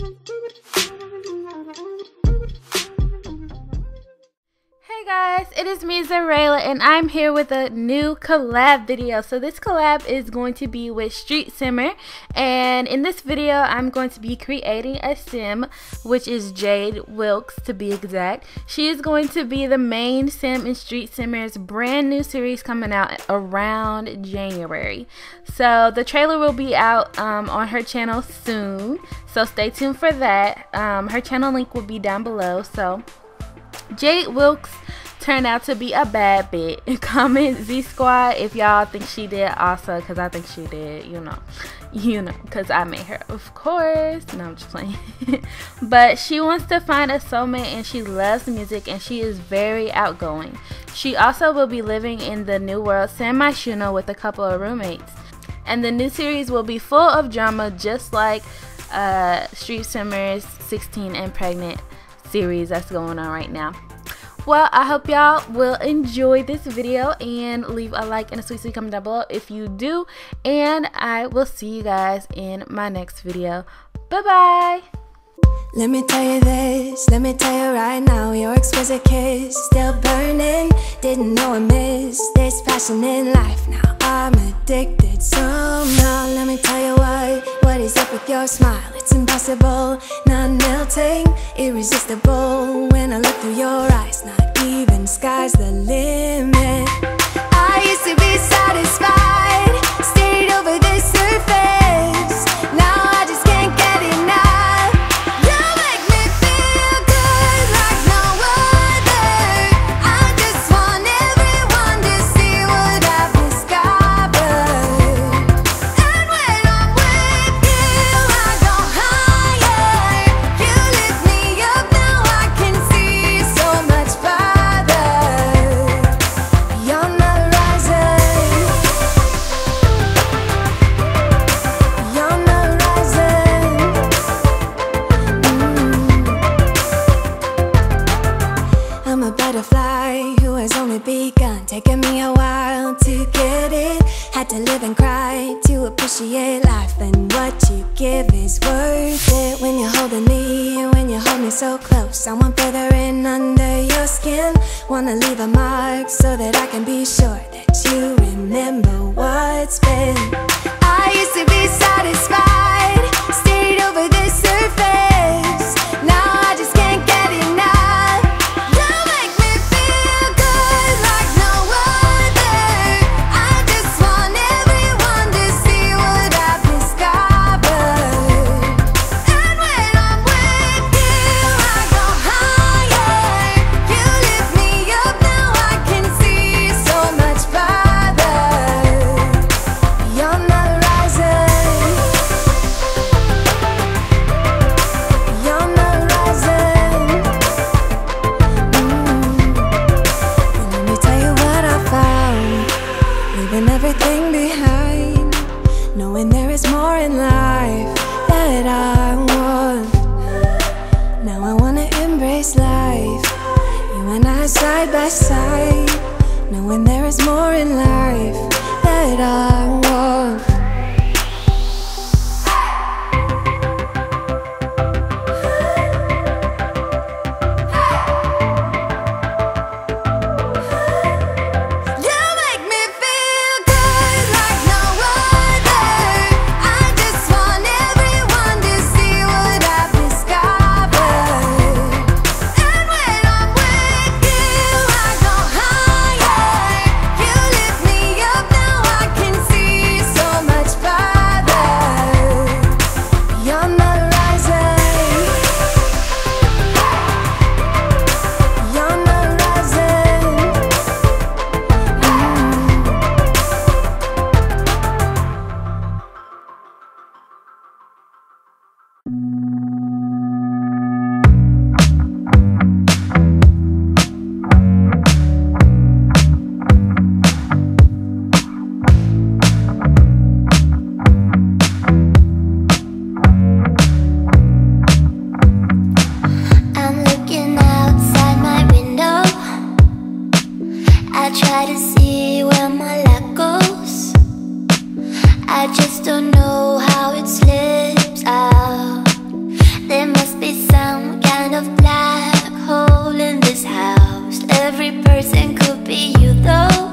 Thank you. Guys, it is me Xureila and I'm here with a new collab video. So this collab is going to be with Street Simmer and in this video I'm going to be creating a sim which is Jayde Wilks to be exact. She is going to be the main sim in Street Simmer's brand new series coming out around January. So the trailer will be out um, on her channel soon so stay tuned for that. Um, her channel link will be down below so Jayde Wilks turned out to be a bad bit. Comment Z Squad if y'all think she did also, because I think she did, you know. You know, because I made her, of course. No, I'm just playing. but she wants to find a soulmate and she loves music and she is very outgoing. She also will be living in the new world San Myshuno with a couple of roommates. And the new series will be full of drama just like uh, Street Simmer's 16 and Pregnant series that's going on right now. Well, I hope y'all will enjoy this video and leave a like and a sweet sweet comment down below if you do. And I will see you guys in my next video. Bye-bye. Let me tell you this, let me tell you right now Your exquisite kiss, still burning Didn't know I missed this passion in life Now I'm addicted somehow Let me tell you what, what is up with your smile? It's impossible, not melting. Irresistible. When I look through your eyes Not even sky's the limit Wanna leave a mark so that I can be sure that you remember what's been. By side. Knowing there is more in life that I want. I try to see where my luck goes. I just don't know how it slips out. There must be some kind of black hole in this house. Every person could be you though.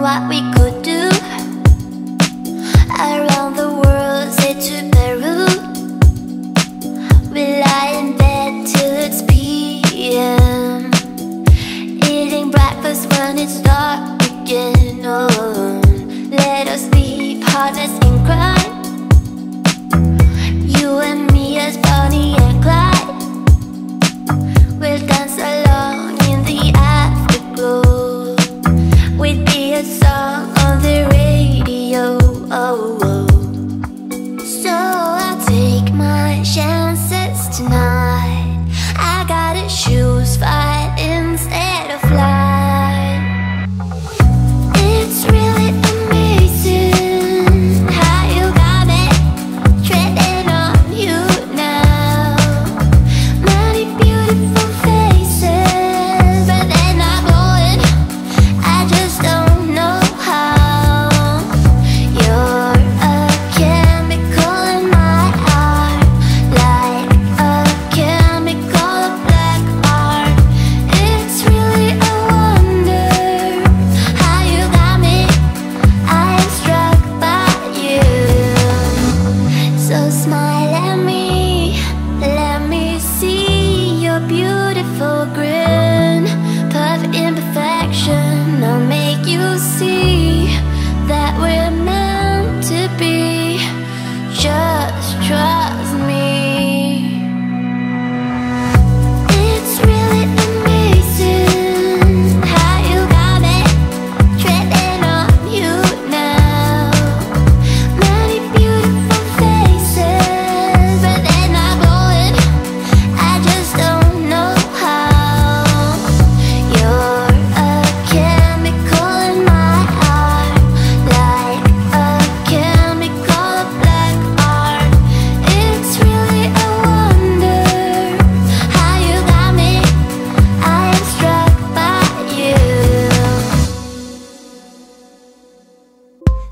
what we could do Around the world, say to Peru We lie in bed till it's p.m. Eating breakfast when it's dark again, oh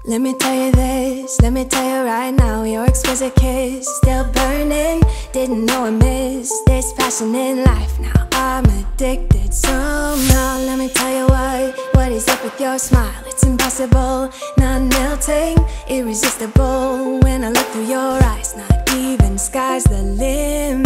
Let me tell you this, let me tell you right now, your exquisite kiss still burning. Didn't know I missed this passion in life. Now I'm addicted somehow. Let me tell you why, what is up with your smile? It's impossible, not melting, irresistible. When I look through your eyes, not even sky's the limit.